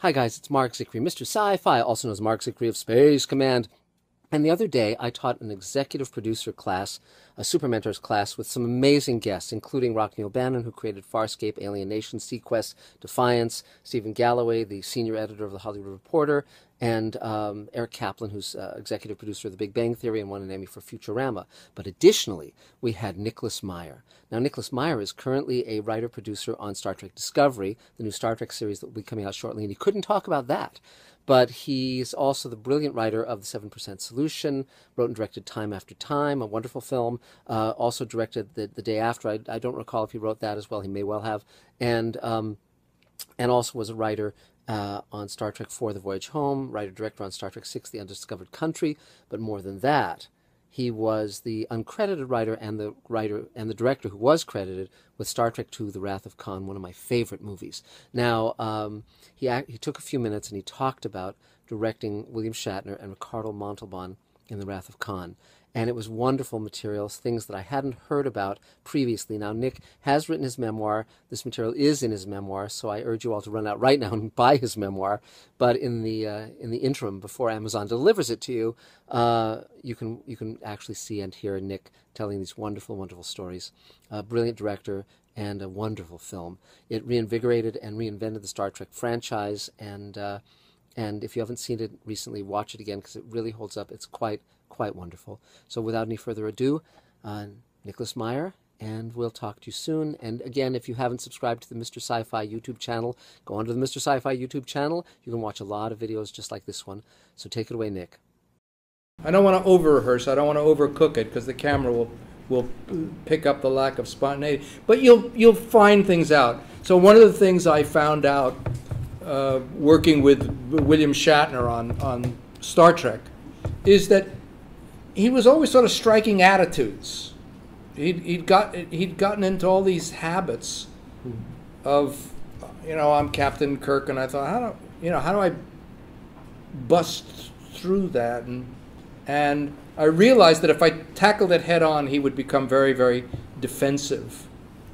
Hi guys, it's Marc Zicree, Mr. Sci-Fi, also known as Marc Zicree of Space Command. And the other day, I taught an executive producer class, a Super Mentors class, with some amazing guests, including Rockne O'Bannon, who created Farscape, Alien Nation, seaQuest, Defiance, Stephen Galloway, the senior editor of The Hollywood Reporter, and um, Eric Kaplan, who's uh, executive producer of The Big Bang Theory and won an Emmy for Futurama. But additionally, we had Nicholas Meyer. Now, Nicholas Meyer is currently a writer producer on Star Trek Discovery, the new Star Trek series that will be coming out shortly, and he couldn't talk about that. But he's also the brilliant writer of The 7% Solution, wrote and directed Time After Time, a wonderful film. Uh, also directed the, the Day After. I, I, don't recall if he wrote that as well. He may well have. And, um, and also was a writer uh, on Star Trek IV The Voyage Home, writer director on Star Trek VI The Undiscovered Country, but more than that, he was the uncredited writer and the writer and the director who was credited with Star Trek II The Wrath of Khan, one of my favorite movies. Now, um, he, he took a few minutes and he talked about directing William Shatner and Ricardo Montalban in The Wrath of Khan and it was wonderful materials, things that I hadn't heard about previously. Now, Nick has written his memoir. This material is in his memoir, so I urge you all to run out right now and buy his memoir. But in the uh, in the interim, before Amazon delivers it to you, uh, you can you can actually see and hear Nick telling these wonderful, wonderful stories. A brilliant director and a wonderful film. It reinvigorated and reinvented the Star Trek franchise, and uh, and if you haven't seen it recently, watch it again because it really holds up. It's quite quite wonderful. So without any further ado, uh, Nicholas Meyer, and we'll talk to you soon. And again, if you haven't subscribed to the Mr. Sci-Fi YouTube channel, go onto the Mr. Sci-Fi YouTube channel. You can watch a lot of videos just like this one. So take it away, Nick. I don't want to over-rehearse. I don't want to overcook it because the camera will will pick up the lack of spontaneity. But you'll you'll find things out. So one of the things I found out uh, working with William Shatner on on Star Trek is that he was always sort of striking attitudes. He'd, he'd, got, he'd gotten into all these habits of, you know, I'm Captain Kirk, and I thought, how do, you know, how do I bust through that? And, and I realized that if I tackled it head on, he would become very, very defensive,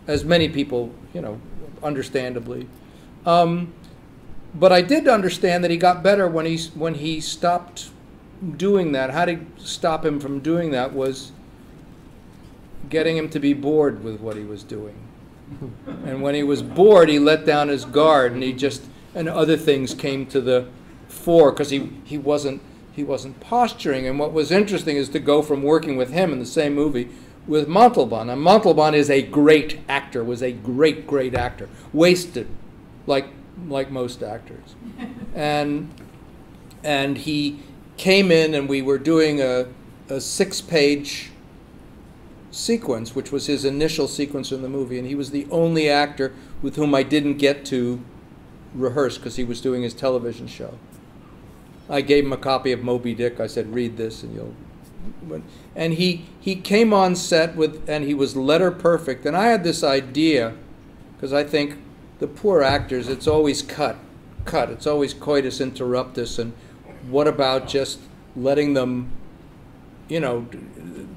as many people, you know, understandably. Um, but I did understand that he got better when he, when he stopped doing that, how to stop him from doing that was getting him to be bored with what he was doing. and when he was bored, he let down his guard, and he just and other things came to the fore because he he wasn't he wasn't posturing. And what was interesting is to go from working with him in the same movie with Montalban. And Montalban is a great actor, was a great great actor, wasted like like most actors, and and he came in and we were doing a, a six page sequence, which was his initial sequence in the movie, and he was the only actor with whom I didn't get to rehearse because he was doing his television show. I gave him a copy of Moby Dick. I said, "Read this, and you'll." And he he came on set with, and he was letter perfect. And I had this idea, because I think the poor actors, it's always cut, cut. It's always coitus interruptus, and what about just letting them, you know,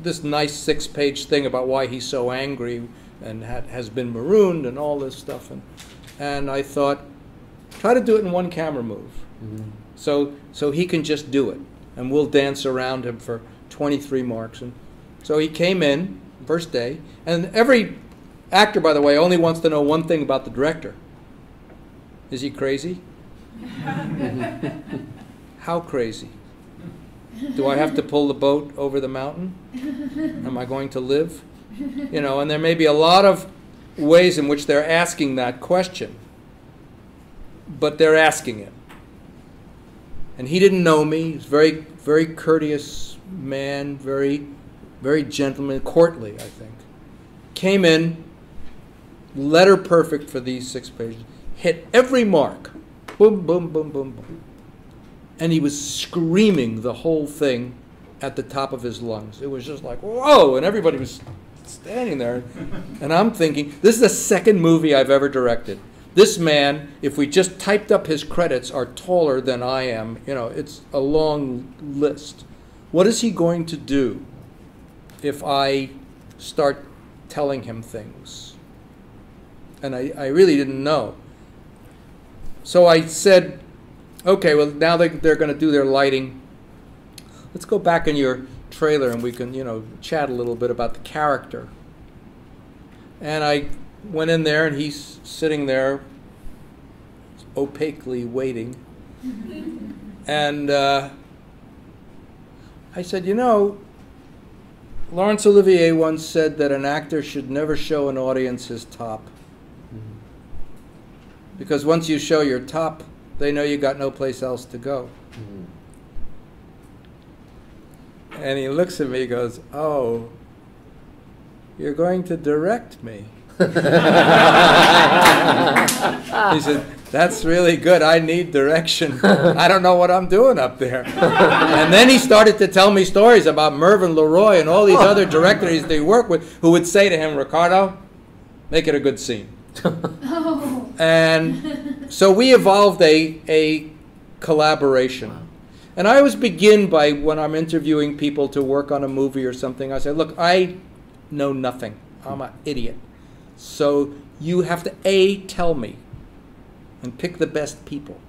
this nice six page thing about why he's so angry and had, has been marooned and all this stuff. And, and I thought, try to do it in one camera move. Mm-hmm. So, so he can just do it. And we'll dance around him for 23 marks. And so he came in, first day. And every actor, by the way, only wants to know one thing about the director. Is he crazy? How crazy? Do I have to pull the boat over the mountain? Am I going to live? You know, and there may be a lot of ways in which they're asking that question, but they're asking it. And he didn't know me. He's very, very courteous man, very, very gentleman, courtly, I think. Came in, letter perfect for these six pages, hit every mark. Boom, boom, boom, boom, boom and he was screaming the whole thing at the top of his lungs. It was just like, whoa, and everybody was standing there. And I'm thinking, this is the second movie I've ever directed. This man, if we just typed up his credits, are taller than I am. You know, it's a long list. What is he going to do if I start telling him things? And I, I really didn't know. So I said, Okay, well, now they, they're going to do their lighting. Let's go back in your trailer and we can, you know, chat a little bit about the character. And I went in there and he's sitting there opaquely waiting. and uh, I said, you know, Laurence Olivier once said that an actor should never show an audience his top. Because once you show your top, they know you got no place else to go. Hmm. And he looks at me and goes, Oh, you're going to direct me. he said, That's really good. I need direction. I don't know what I'm doing up there. and then he started to tell me stories about Mervyn LeRoy and all these other directors they work with who would say to him, Ricardo, make it a good scene. Oh. And so we evolved a, a collaboration. And I always begin by when I'm interviewing people to work on a movie or something, I say, look, I know nothing. I'm an idiot. So you have to A, tell me and pick the best people.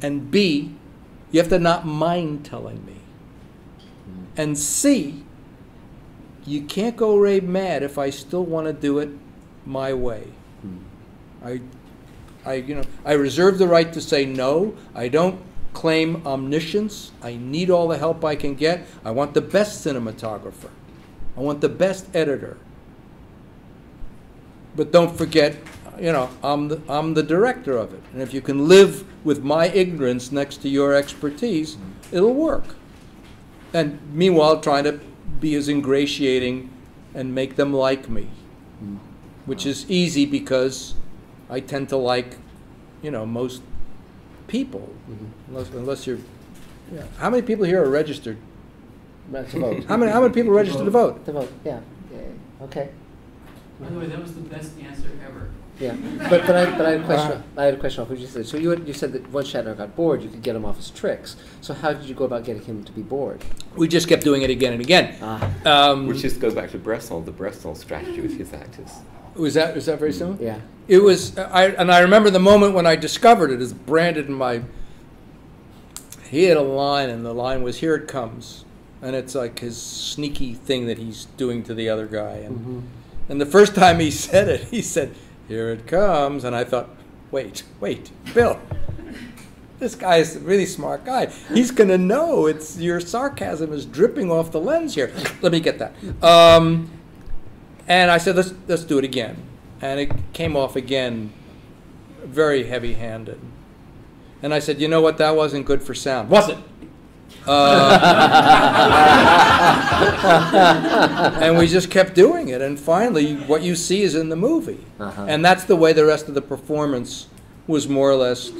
And B, you have to not mind telling me. And C, you can't go Ray mad if I still want to do it my way. Hmm. I, I, you know, I reserve the right to say no. I don't claim omniscience. I need all the help I can get. I want the best cinematographer. I want the best editor. But don't forget, you know, I'm the, I'm the director of it. And if you can live with my ignorance next to your expertise, it'll work. And meanwhile, trying to be as ingratiating and make them like me, hmm. which is easy because I tend to like, you know, most people, unless, unless you're. Yeah. How many people here are registered? To vote. How many how many people registered to vote? To vote, yeah. Yeah, Okay. By the way, that was the best answer ever. Yeah, but, but I, but I had a question, I had a question off what you said. So you, had- you said that once Shatner got bored, you could get him off his tricks. So how did you go about getting him to be bored? We just kept doing it again and again. Ah, Um, Which just goes back to Bresson, the Bresson strategy with his actors. Was that was that very soon? yeah. It was, I, and I remember the moment when I discovered it is branded in my. He had a line, and the line was "Here it comes," and it's like his sneaky thing that he's doing to the other guy. And Mm-hmm. and the first time he said it, he said, "Here it comes," and I thought, "Wait, wait, Bill." This guy is a really smart guy. He's gonna know it's your sarcasm is dripping off the lens here. Let me get that. Um, and I said, let's, let's do it again. And it came off again very heavy handed. And I said, you know what? That wasn't good for sound. Was it? Uh, and we just kept doing it. And finally, what you see is in the movie. Uh-huh. And that's the way the rest of the performance was more or less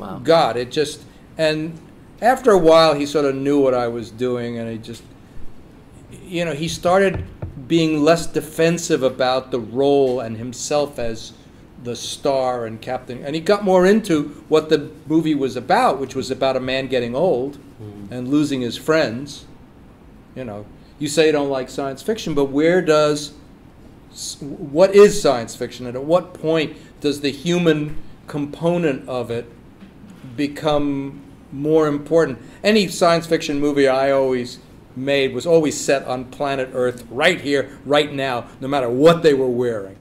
Wow. God. It just, and after a while, he sort of knew what I was doing, and he just, you know, he started being less defensive about the role and himself as the star and captain. And he got more into what the movie was about, which was about a man getting old hmm. and losing his friends. You know, you say you don't like science fiction, but where does what is science fiction and at what point does the human component of it become more important any science fiction movie i always made was always set on planet earth right here right now no matter what they were wearing